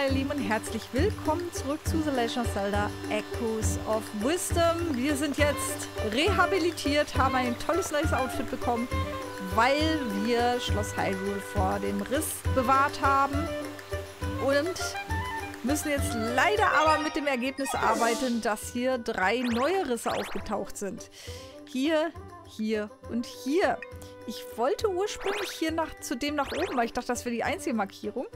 meine Lieben und herzlich willkommen zurück zu The Legend of Zelda Echoes of Wisdom. Wir sind jetzt rehabilitiert, haben ein tolles neues Outfit bekommen, weil wir Schloss Hyrule vor dem Riss bewahrt haben und müssen jetzt leider aber mit dem Ergebnis arbeiten, dass hier drei neue Risse aufgetaucht sind. Hier, hier und hier. Ich wollte ursprünglich hier nach, zu dem nach oben, weil ich dachte, das wäre die einzige Markierung.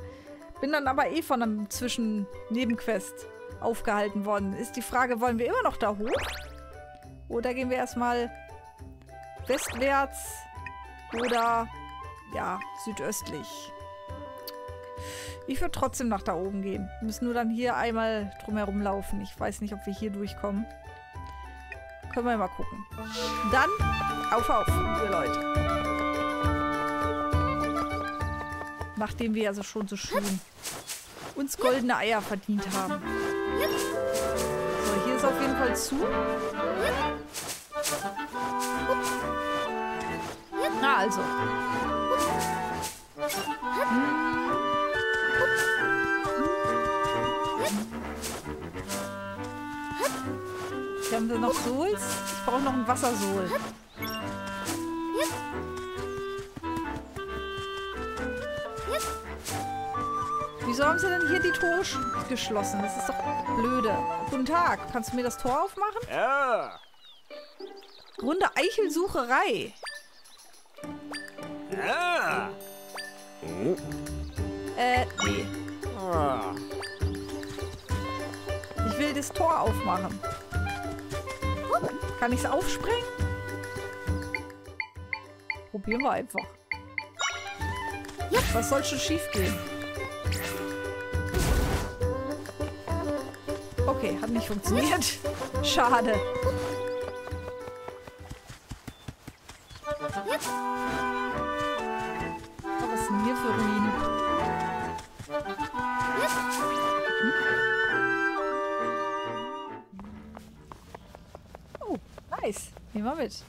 Bin dann aber eh von einem Zwischen-Nebenquest aufgehalten worden. Ist die Frage, wollen wir immer noch da hoch? Oder gehen wir erstmal westwärts oder ja, südöstlich? Ich würde trotzdem nach da oben gehen. Wir müssen nur dann hier einmal drumherum laufen. Ich weiß nicht, ob wir hier durchkommen. Können wir mal gucken. Dann auf, auf, liebe Leute. Nachdem wir also schon so schön uns goldene Eier verdient haben. So, hier ist auf jeden Fall zu. Na also. Hier haben wir noch Souls. Ich brauche noch ein Wassersohl. Wieso haben sie denn hier die Tore geschlossen? Das ist doch blöde. Guten Tag. Kannst du mir das Tor aufmachen? Ja. Runde Eichelsucherei. Ja. Äh, nee. Ich will das Tor aufmachen. Kann ich es aufsprengen? Probieren wir einfach. Was soll schon schief gehen? Okay, hat nicht funktioniert. Schade. Was sind hier für Ruinen? Oh, nice. Nehmen wir mit.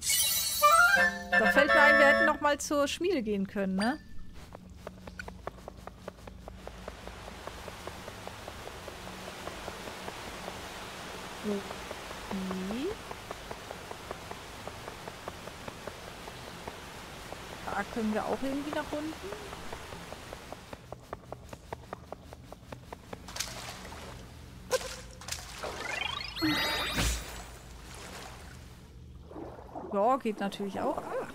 Da fällt mir ein, wir hätten noch mal zur Schmiede gehen können, ne? Okay. Da können wir auch irgendwie nach unten. Ja, geht natürlich auch. Ah.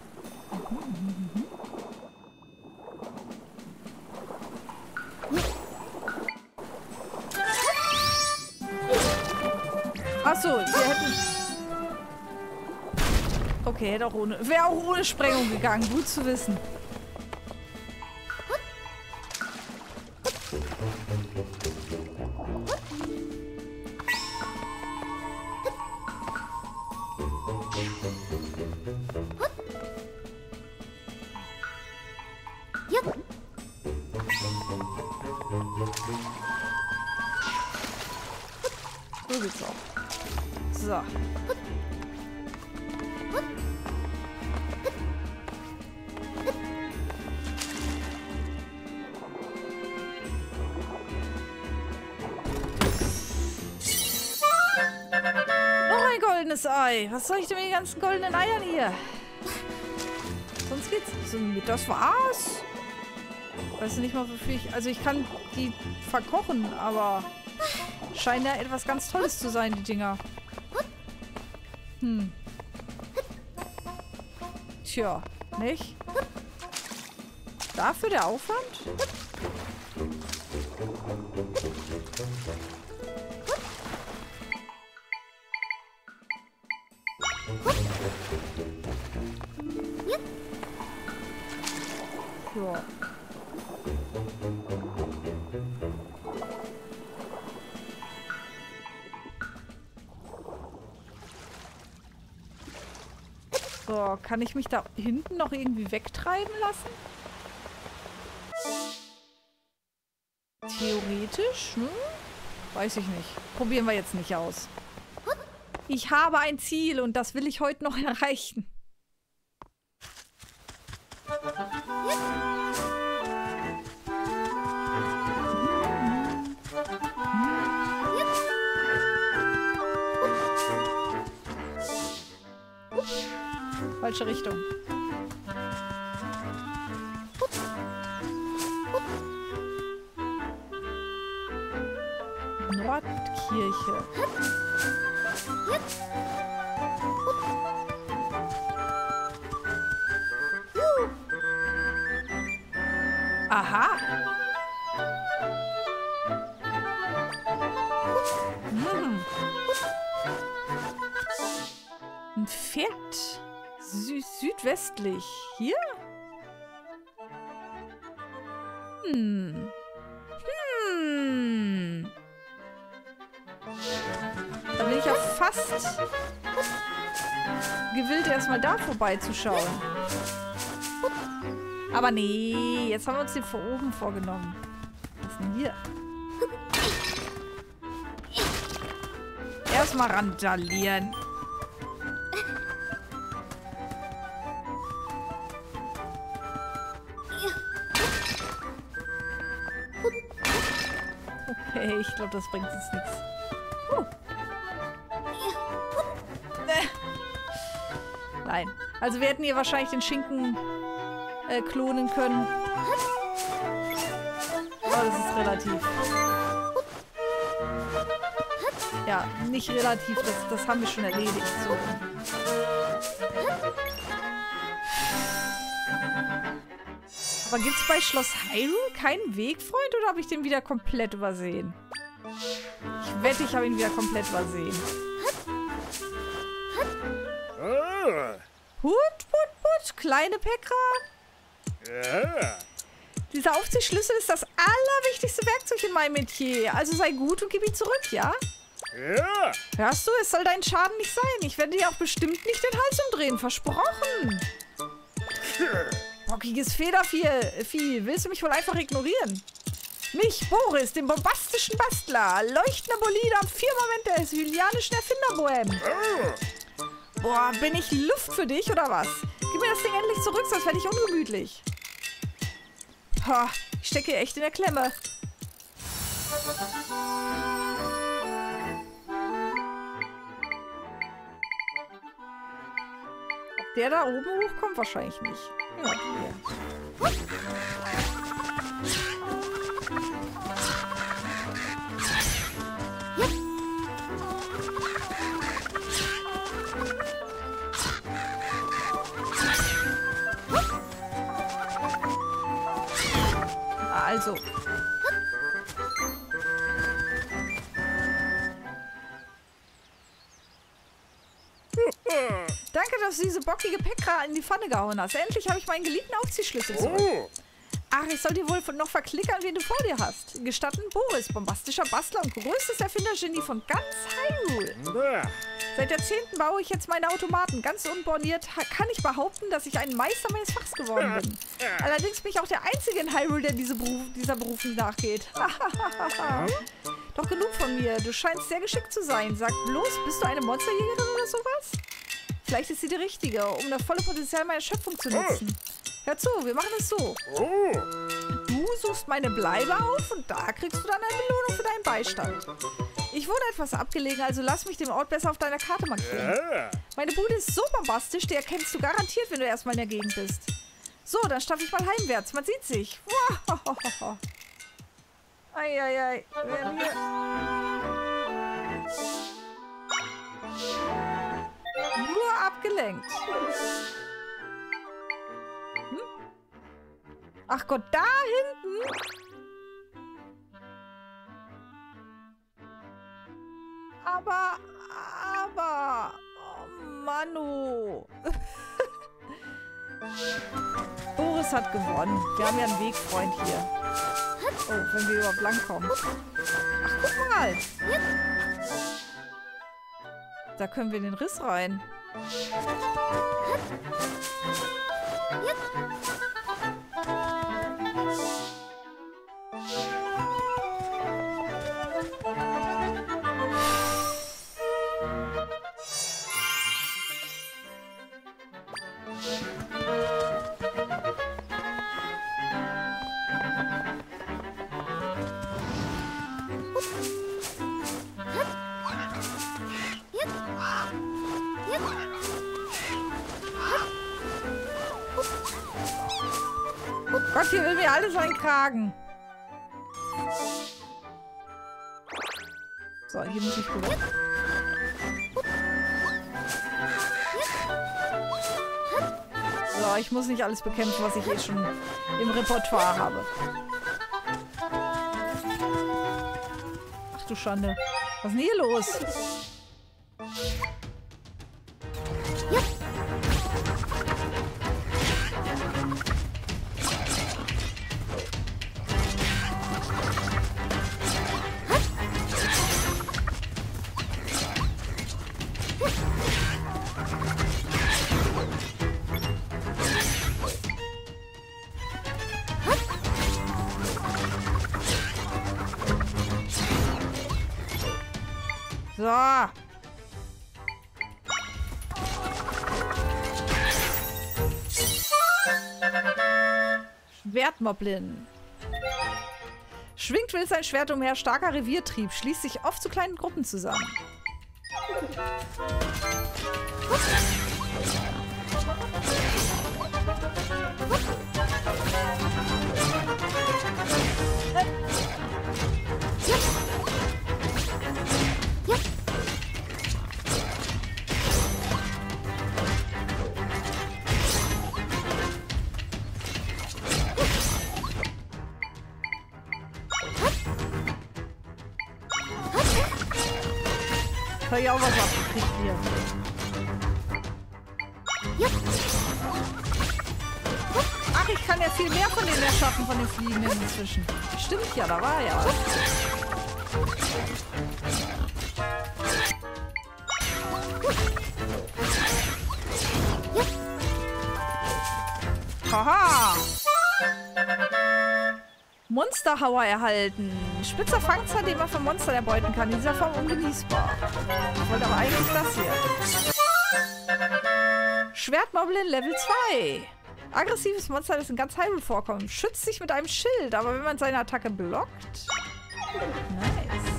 Hätte auch ohne... Wäre auch ohne Sprengung gegangen. Gut zu wissen. Ei. Was soll ich denn mit den ganzen goldenen Eiern hier? Sonst geht's. So, das war's. Weiß nicht mal, wofür ich... Also ich kann die verkochen, aber... Scheinen ja etwas ganz Tolles zu sein, die Dinger. Hm. Tja, nicht? Dafür der Aufwand? Kann ich mich da hinten noch irgendwie wegtreiben lassen? Theoretisch, hm? Weiß ich nicht. Probieren wir jetzt nicht aus. Ich habe ein Ziel und das will ich heute noch erreichen. Richtung. Südwestlich. Hier? Hm. Hm. Da bin ich ja fast gewillt, erstmal da vorbeizuschauen. Aber nee, jetzt haben wir uns den von oben vorgenommen. Was ist denn hier? Erstmal randalieren. Das bringt uns nichts. Uh. Nein. Also wir hätten hier wahrscheinlich den Schinken äh, klonen können. Aber das ist relativ. Ja, nicht relativ, das, das haben wir schon erledigt. So. Aber gibt es bei Schloss Hyrule keinen Wegfreund oder habe ich den wieder komplett übersehen? Wette, ich habe ihn wieder komplett übersehen. Hut, Hut, Hut, kleine Pekra. Ja. Dieser Aufziehschlüssel ist das allerwichtigste Werkzeug in meinem Metier. Also sei gut und gib ihn zurück, ja? Ja. Hörst du, es soll dein Schaden nicht sein. Ich werde dir auch bestimmt nicht den Hals umdrehen. Versprochen. Bockiges Federvieh. Vieh. Willst du mich wohl einfach ignorieren? Mich, Boris, den bombastischen Bastler. Leuchtender Bolide am Firmament der julianischen Erfinderbohem. Boah, bin ich Luft für dich, oder was? Gib mir das Ding endlich zurück, sonst werde ich ungemütlich. Ha, ich stecke hier echt in der Klemme. Ob der da oben hochkommt? Wahrscheinlich nicht. Ja, der. Also. Danke, dass du diese bockige Pekra in die Pfanne gehauen hast. Endlich habe ich meinen geliebten Aufziehschlüssel zurück. Oh. Ach, ich soll dir wohl noch verklickern, wen du vor dir hast. Gestatten Boris, bombastischer Bastler und größtes Erfindergenie von ganz Hyrule. Seit Jahrzehnten baue ich jetzt meine Automaten. Ganz unborniert kann ich behaupten, dass ich ein Meister meines Fachs geworden bin. Allerdings bin ich auch der Einzige in Hyrule, der diese Beruf, dieser Berufung nachgeht. Doch genug von mir. Du scheinst sehr geschickt zu sein. Sag bloß, bist du eine Monsterjägerin oder sowas? Vielleicht ist sie die richtige, um das volle Potenzial meiner Schöpfung zu nutzen. Hör zu, wir machen es so. Oh. Du suchst meine Bleibe auf und da kriegst du dann eine Belohnung für deinen Beistand. Ich wohne etwas abgelegen, also lass mich den Ort besser auf deiner Karte markieren. Ja. Meine Bude ist so bombastisch, die erkennst du garantiert, wenn du erstmal in der Gegend bist. So, dann stapfe ich mal heimwärts. Man sieht sich. Wow. Eieiei. Wir... Nur abgelenkt. Ach Gott, da hinten? Aber, aber... Oh, Manu. Boris hat gewonnen. Wir haben ja einen Wegfreund hier. Oh, wenn wir überhaupt langkommen. Ach, guck mal. Da können wir in den Riss rein. Alles ein Kragen. So, hier muss ich rüber. So, ich muss nicht alles bekämpfen, was ich eh schon im Repertoire habe. Ach du Schande. Was ist denn hier los? So. Schwertmoblin. Schwingt will sein Schwert umher, starker Reviertrieb, schließt sich oft zu kleinen Gruppen zusammen. Hab Ach, ich kann ja viel mehr von denen erschaffen, von den Fliegenden inzwischen. Stimmt ja, da war ja was. Haha! Monsterhauer erhalten. Spitzer Fangzahn, den man von Monstern erbeuten kann. In dieser Form ungenießbar. Ich wollte aber eigentlich das hier. Schwertmoblin Level 2. Aggressives Monster, das in ganz Hyrule vorkommt. Schützt sich mit einem Schild, aber wenn man seine Attacke blockt... Nice.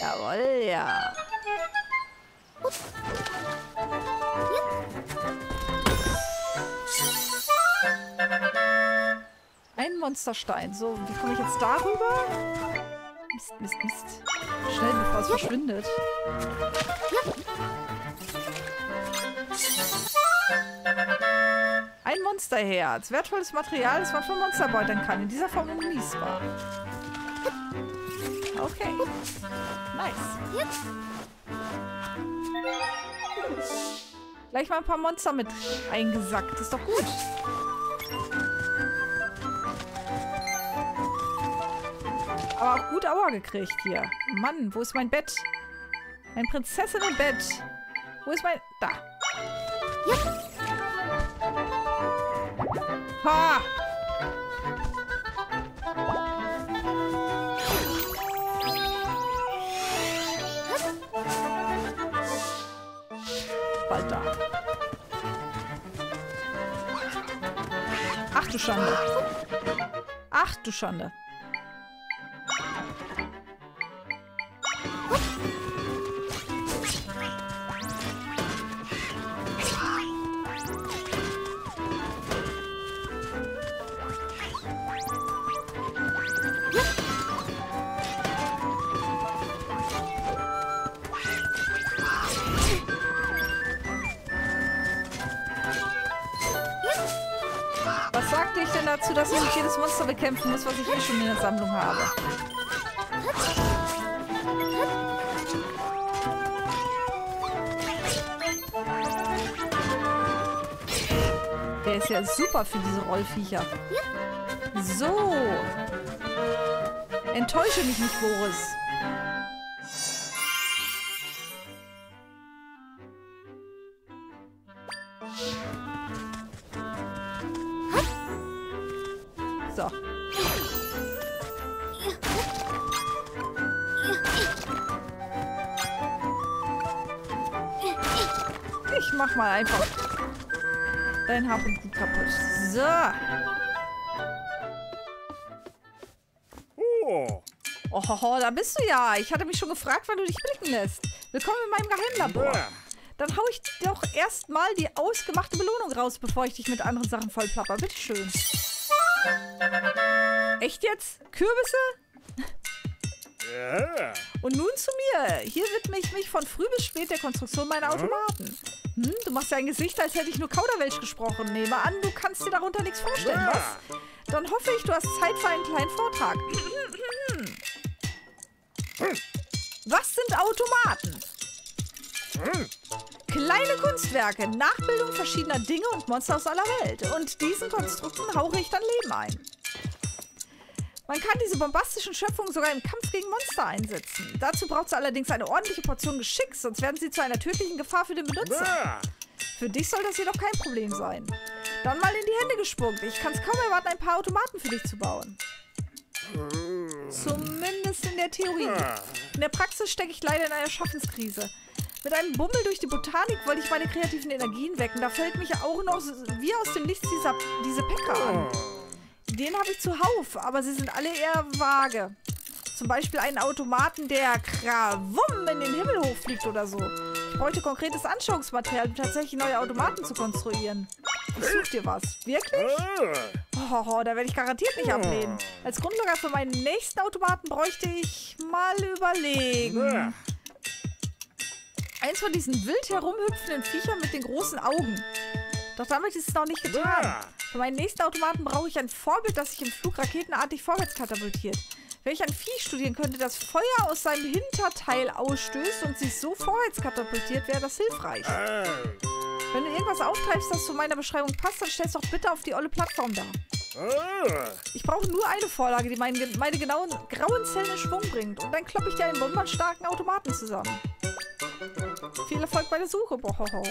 Jawohl, ja. Ein Monsterstein. So, wie komme ich jetzt darüber? Mist, Mist, Mist. Schnell, bevor es verschwindet. Ein Monsterherz. Wertvolles Material, das man von Monster beutern kann. In dieser Form ungenießbar. Okay. Nice. Gleich mal ein paar Monster mit eingesackt. Ist doch gut. Aber auch gut Aua gekriegt hier. Mann, wo ist mein Bett? Mein Prinzessinnenbett. Wo ist mein... Da. Ha! Bald da. Ach du Schande. Ach du Schande. Dass ich nicht jedes Monster bekämpfen muss, was ich eh schon in der Sammlung habe? Der ist ja super für diese Rollviecher. So. Enttäusche mich nicht, Boris. Dein Hab und Gut kaputt. So. Oh. Oh, da bist du ja. Ich hatte mich schon gefragt, wann du dich blicken lässt. Willkommen in meinem Geheimlabor. Ja. Dann hau ich doch erstmal die ausgemachte Belohnung raus, bevor ich dich mit anderen Sachen vollplapper. Bitteschön. Echt jetzt? Kürbisse? Ja. Und nun zu mir. Hier widme ich mich von früh bis spät der Konstruktion meiner Automaten. Hm, du machst ja ein Gesicht, als hätte ich nur Kauderwelsch gesprochen. Nehme an, du kannst dir darunter nichts vorstellen, was? Dann hoffe ich, du hast Zeit für einen kleinen Vortrag. Was sind Automaten? Kleine Kunstwerke, Nachbildung verschiedener Dinge und Monster aus aller Welt. Und diesen Konstrukten hauche ich dann Leben ein. Man kann diese bombastischen Schöpfungen sogar im Kampf gegen Monster einsetzen. Dazu braucht es allerdings eine ordentliche Portion Geschick, sonst werden sie zu einer tödlichen Gefahr für den Benutzer. Ja. Für dich soll das jedoch kein Problem sein. Dann mal in die Hände gespuckt. Ich kann es kaum erwarten, ein paar Automaten für dich zu bauen. Zumindest in der Theorie. In der Praxis stecke ich leider in einer Schaffenskrise. Mit einem Bummel durch die Botanik wollte ich meine kreativen Energien wecken. Da fällt mich auch noch wie aus dem Nichts dieser, diese Päcker an. Den habe ich zuhauf, aber sie sind alle eher vage. Zum Beispiel einen Automaten, der krawum in den Himmel hochfliegt oder so. Ich bräuchte konkretes Anschauungsmaterial, um tatsächlich neue Automaten zu konstruieren. Ich such dir was. Wirklich? Ja. Oh, da werde ich garantiert nicht ablehnen. Als Grundlage für meinen nächsten Automaten bräuchte ich mal überlegen. Eins von diesen wild herumhüpfenden Viechern mit den großen Augen. Doch damit ist es noch nicht getan. Für meinen nächsten Automaten brauche ich ein Vorbild, das sich im Flug raketenartig vorwärts katapultiert. Wenn ich ein Vieh studieren könnte, das Feuer aus seinem Hinterteil ausstößt und sich so vorwärts katapultiert, wäre das hilfreich. Wenn du irgendwas auftreibst, das zu meiner Beschreibung passt, dann stellst doch bitte auf die olle Plattform. Ah. Ich brauche nur eine Vorlage, die meine, meine genauen grauen Zellen in Schwung bringt. Und dann kloppe ich dir einen bombernstarken Automaten zusammen. Viel Erfolg bei der Suche. Bohoho.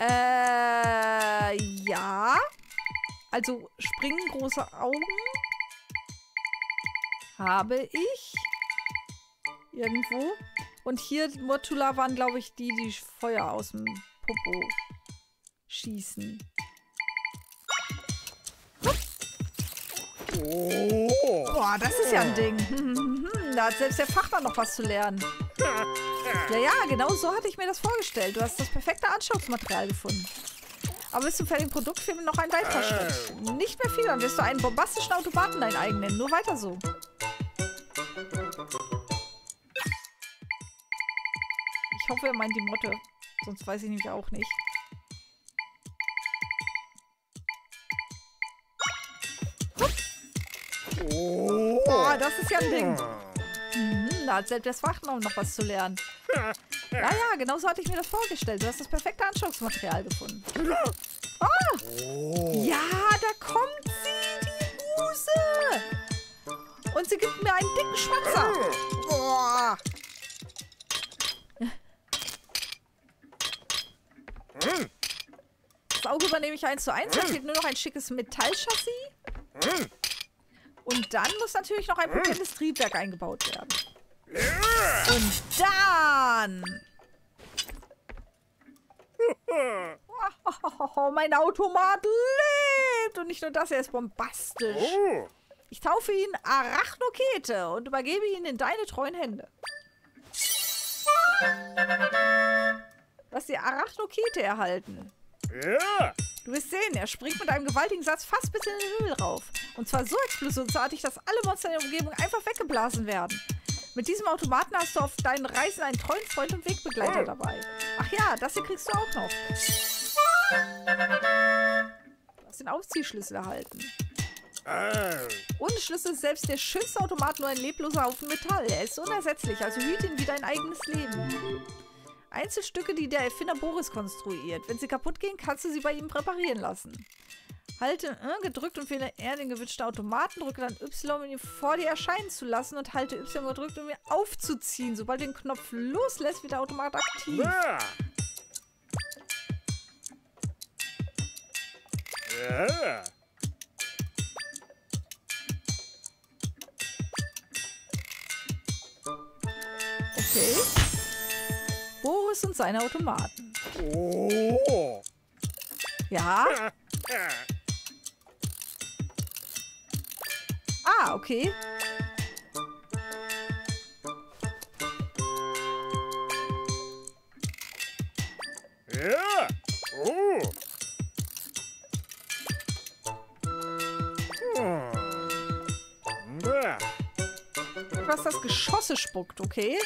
Äh, ja. Also springen große Augen. Habe ich. Irgendwo. Und hier Motula waren, glaube ich, die, die Feuer aus dem Popo schießen. Oh. Boah, das ist ja ein Ding. Da hat selbst der Fachmann noch was zu lernen. Ja, ja, genau so hatte ich mir das vorgestellt. Du hast das perfekte Anschauungsmaterial gefunden. Aber bis zum fertigen Produkt fehlt mir noch ein weiterer Schritt. Nicht mehr viel, dann wirst du einen bombastischen Automaten dein eigen nennen. Nur weiter so. Ich hoffe, er meint die Motte. Sonst weiß ich nämlich auch nicht. Oh. Das ist ja ein Ding. Mhm, da hat selbst das Fachmann noch was zu lernen. Ja, ja, genau so hatte ich mir das vorgestellt. Du hast das perfekte Anschauungsmaterial gefunden. Ah! Ja, da kommt sie, die Muse. Und sie gibt mir einen dicken Schmatzer. Boah. Das Auge übernehme ich eins zu eins. Da fehlt nur noch ein schickes Metallchassis. Und dann muss natürlich noch ein potentes Triebwerk eingebaut werden. Und dann... Oh, mein Automat lebt! Und nicht nur das, er ist bombastisch. Oh. Ich taufe ihn Arachnokete und übergebe ihn in deine treuen Hände. Hast die Arachnokete erhalten. Ja. Du wirst sehen, er springt mit einem gewaltigen Satz fast bis in den Himmel rauf. Und zwar so explosionsartig, dass alle Monster in der Umgebung einfach weggeblasen werden. Mit diesem Automaten hast du auf deinen Reisen einen treuen Freund und Wegbegleiter dabei. Ach ja, das hier kriegst du auch noch. Du hast den Aufziehschlüssel erhalten. Ah. Ohne Schlüssel ist selbst der schönste Automat nur ein lebloser Haufen Metall. Er ist unersetzlich, also hüte ihn wie dein eigenes Leben. Einzelstücke, die der Erfinder Boris konstruiert. Wenn sie kaputt gehen, kannst du sie bei ihm reparieren lassen. Halte äh, gedrückt und wähle R den gewünschten Automaten, drücke dann Y, um ihn vor dir erscheinen zu lassen und halte Y gedrückt, um ihn aufzuziehen. Sobald du den Knopf loslässt, wird der Automat aktiv. Ja. Ja. Okay. Boris und seine Automaten. Oh. Ja? Ah, okay. Was oh. oh. das Geschosse spuckt, okay?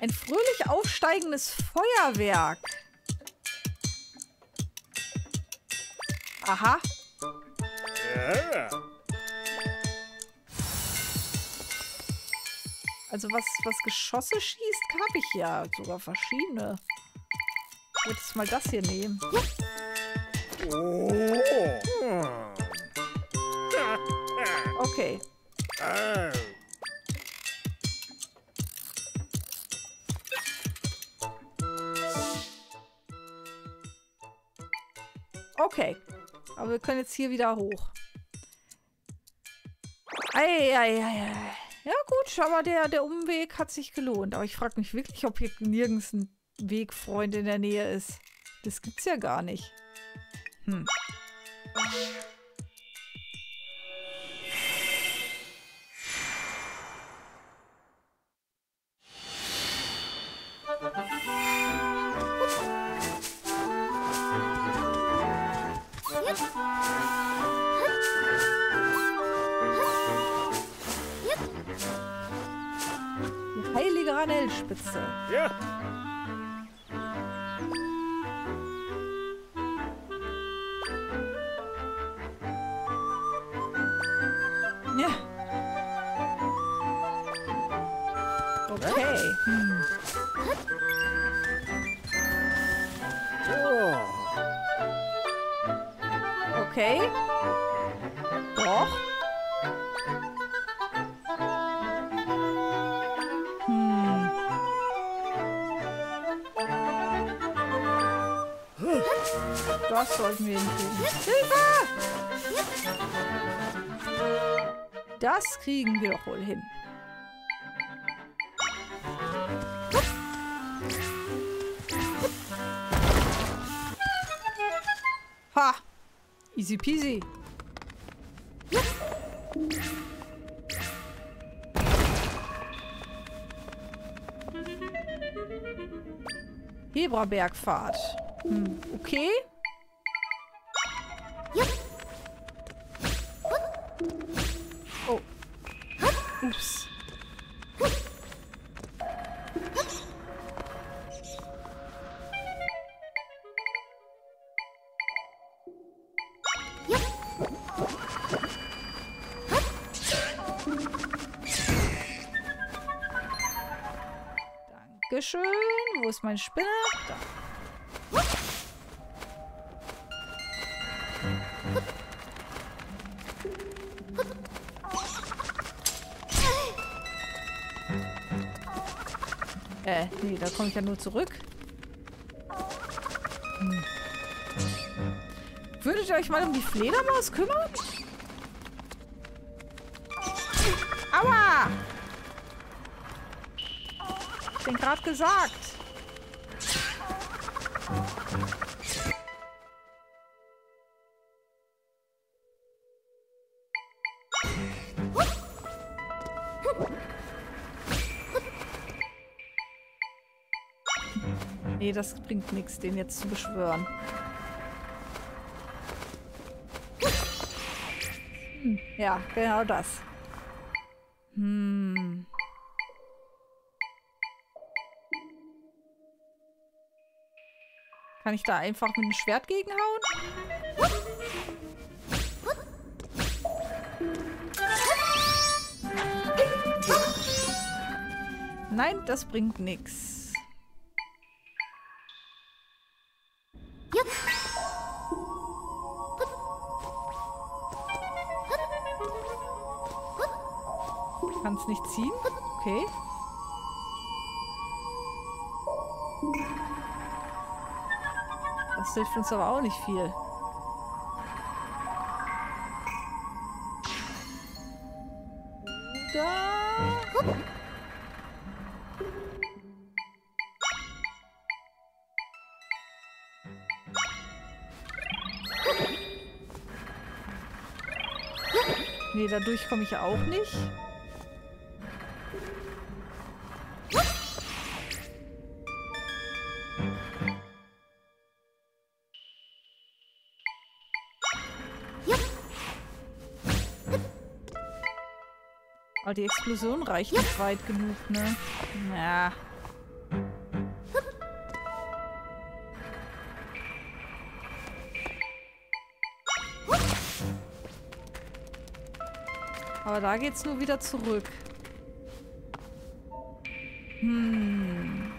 Ein fröhlich aufsteigendes Feuerwerk. Aha. Also was, was Geschosse schießt, habe ich ja sogar verschiedene. Ich würde jetzt mal das hier nehmen. Oh. Okay. Ah. Okay. Wir können jetzt hier wieder hoch. Eieiei. Ja gut, aber der, der Umweg hat sich gelohnt. Aber ich frage mich wirklich, ob hier nirgends ein Wegfreund in der Nähe ist. Das gibt's ja gar nicht. Hm. Ja. Ja. Das kriegen wir doch wohl hin. Ha! Easy peasy. Hebrabergfahrt. Hm, okay. Meine Spinne? Da. Äh, nee, da komme ich ja nur zurück. Hm. Würdet ihr euch mal um die Fledermaus kümmern? Aua! Ich bin gerade gesagt. Nee, das bringt nichts, den jetzt zu beschwören. Hm, ja, genau das. Hm. Kann ich da einfach mit dem Schwert gegenhauen? Nein, das bringt nichts. Kann es nicht ziehen? Okay. Hilft uns aber auch nicht viel. Da. Nee, dadurch komme ich ja auch nicht. Die Explosion reicht nicht weit genug, ne? Ja. Aber da geht's nur wieder zurück. Hm.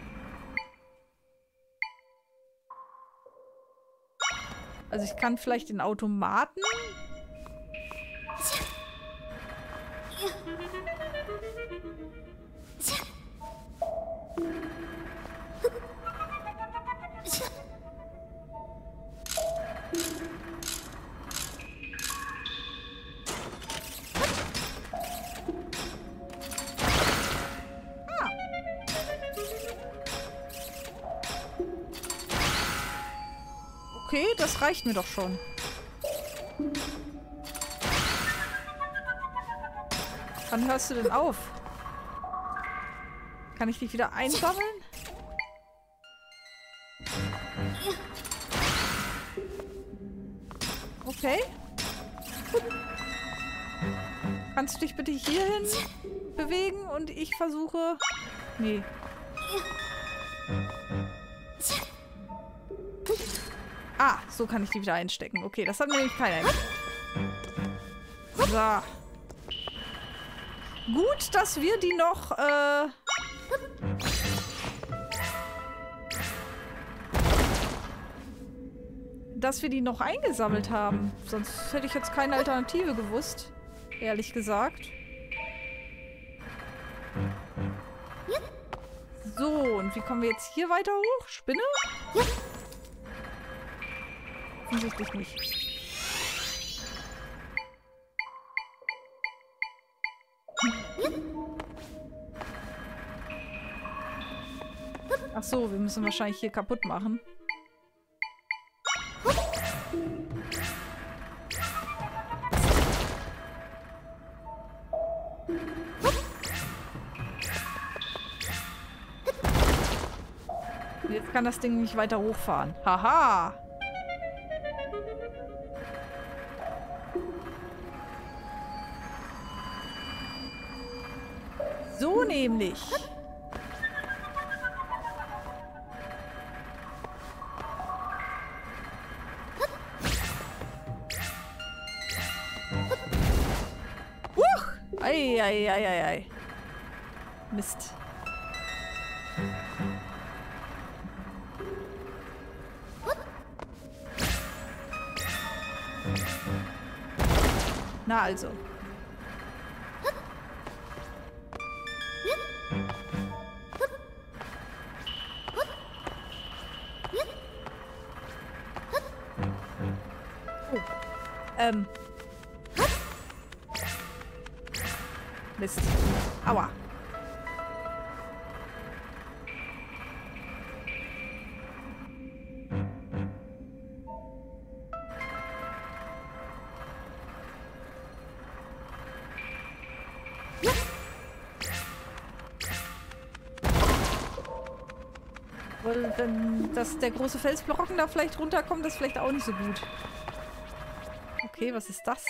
Also ich kann vielleicht den Automaten reicht mir doch schon. Wann hörst du denn auf? Kann ich dich wieder einsammeln? Okay. Kannst du dich bitte hierhin bewegen und ich versuche... Nee. So kann ich die wieder einstecken. Okay, das hat nämlich keiner. So. Gut, dass wir die noch, äh... Dass wir die noch eingesammelt haben. Sonst hätte ich jetzt keine Alternative gewusst. Ehrlich gesagt. So, und wie kommen wir jetzt hier weiter hoch? Spinne? Offensichtlich nicht. Ach so, wir müssen wahrscheinlich hier kaputt machen. Jetzt kann das Ding nicht weiter hochfahren. Haha! Nämlich. Huch! Ei, ei, ei, ei. Mist. Na also. Ähm. Mist. Aua. Weil wenn dass der große Felsbrocken da vielleicht runterkommt, das ist vielleicht auch nicht so gut. Okay, was ist das?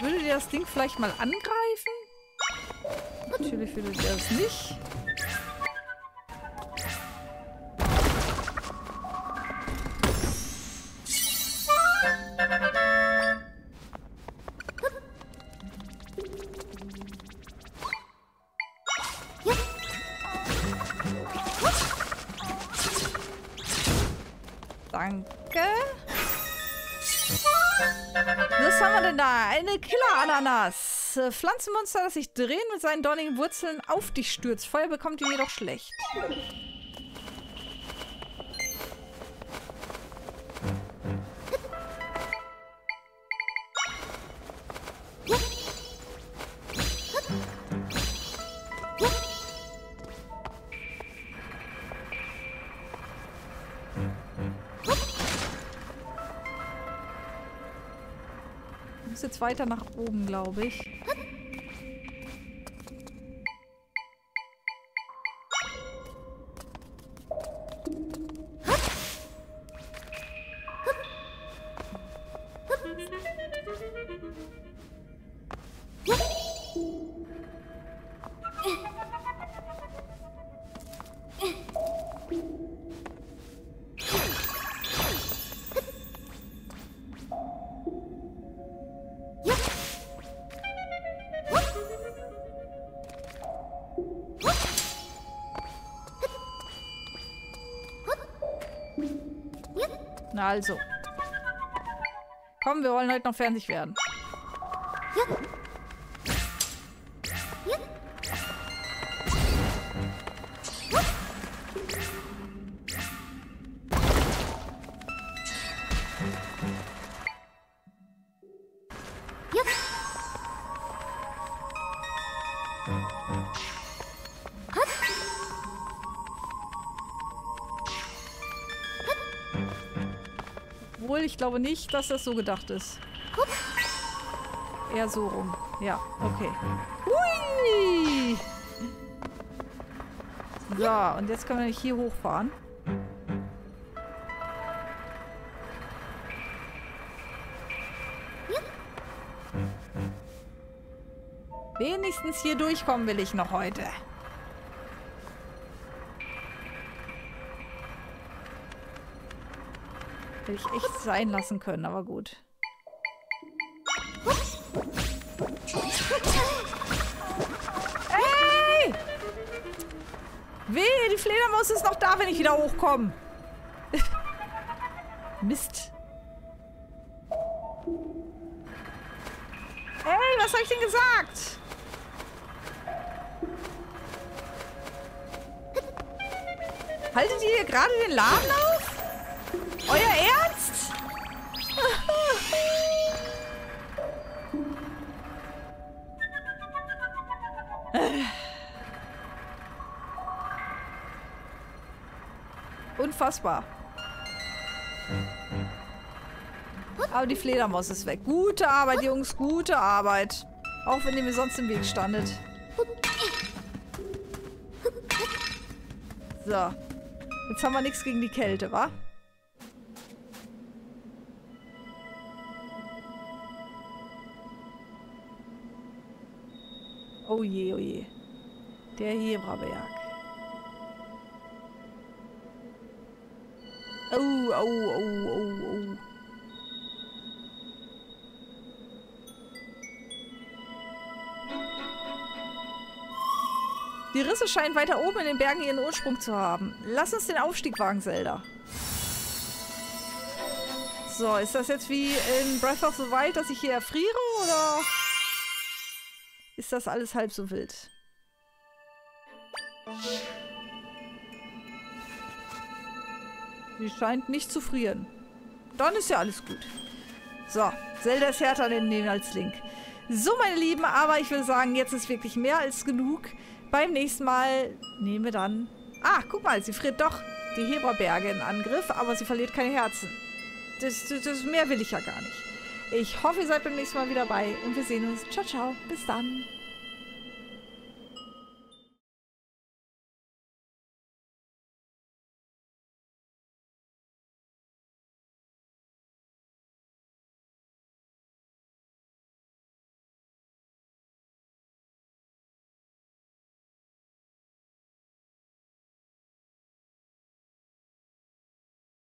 Würde der das Ding vielleicht mal angreifen? Natürlich würde der es nicht. Pflanzenmonster, das sich drehen mit seinen dornigen Wurzeln auf dich stürzt. Feuer bekommt ihr jedoch schlecht. jetzt weiter nach oben, glaube ich. Also. Komm, wir wollen heute noch fertig werden. Ich glaube nicht, dass das so gedacht ist. Eher so rum. Ja, okay. Hui! So, und jetzt können wir nämlich hier hochfahren. Wenigstens hier durchkommen will ich noch heute. Hätte ich echt sein lassen können, aber gut. Ey! Wehe, die Fledermaus ist noch da, wenn ich wieder hochkomme. Mist. Ey, was habe ich denn gesagt? Haltet ihr hier gerade den Laden auf? Unfassbar. Aber die Fledermaus ist weg. Gute Arbeit, Jungs. Gute Arbeit. Auch wenn ihr mir sonst im Weg standet. So. Jetzt haben wir nichts gegen die Kälte, wa? Oh je, oh je. Der Hebraberg. Oh, oh, oh, oh, oh. Die Risse scheinen weiter oben in den Bergen ihren Ursprung zu haben. Lass uns den Aufstieg wagen, Zelda. So, ist das jetzt wie in Breath of the Wild, dass ich hier erfriere, oder ist das alles halb so wild? Sie scheint nicht zu frieren. Dann ist ja alles gut. So, Zelda ist härter nehmen den als Link. So, meine Lieben, aber ich würde sagen, jetzt ist wirklich mehr als genug. Beim nächsten Mal nehmen wir dann... Ah, guck mal, sie friert doch die Heberberge in Angriff, aber sie verliert keine Herzen. Das, das, das mehr will ich ja gar nicht. Ich hoffe, ihr seid beim nächsten Mal wieder dabei und wir sehen uns. Ciao, ciao. Bis dann.